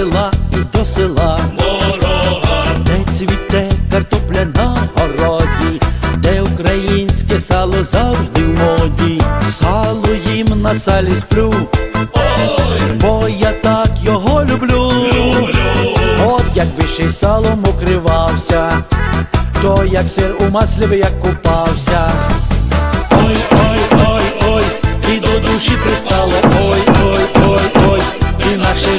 села і до села, Дорога! де цвіте картопля на городі, де українське сало завжди в моді, сало їм на салі сплю, Ой! бо я так його люблю. люблю. От як більший салом укривався, то як сир у маслі би як купався. Ой, ой, ой, ой, і до душі пристало, ой, ой, ой, ой, і наше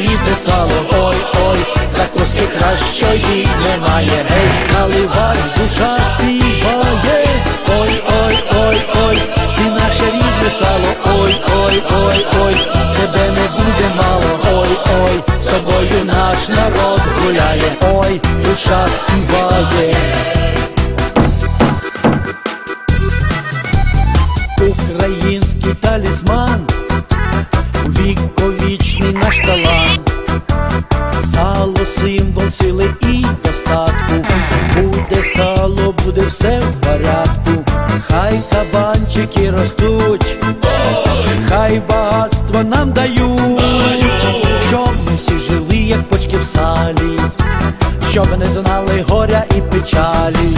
закуски їй немає, гей, наливай, душа співає, ой, ой, ой, ой, і наше рідне сало, ой, ой, ой, ой, тебе не буде мало, ой, ой, з тобою наш народ гуляє, ой, душа співає. Буде все в порядку. Хай кабанчики ростуть, хай багатство нам дають, щоб ми всі жили, як почки в салі, щоб не знали горя і печалі.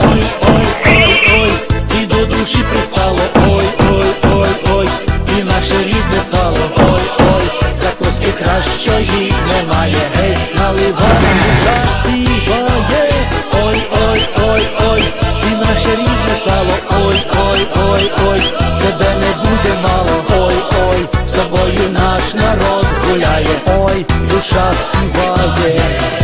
Ой, ой, ой, ой, і до душі пристало, ой, ой, ой, ой, і наше рідне сало, ой, ой, закуски кращої немає, гей, наливай, душа ой, душа співає.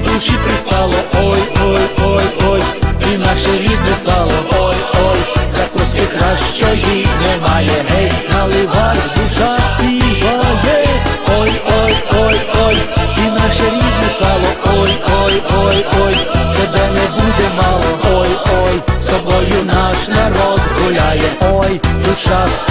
душі пристало, ой, ой, ой, ой, і наше рідне сало, ой, ой, закуски кращої немає, гей, наливай, душа співає, ой, ой, ой, ой, і наше рідне сало, ой, ой, ой, ой, тебе не буде мало, ой, ой, з тобою наш народ гуляє, ой, душа.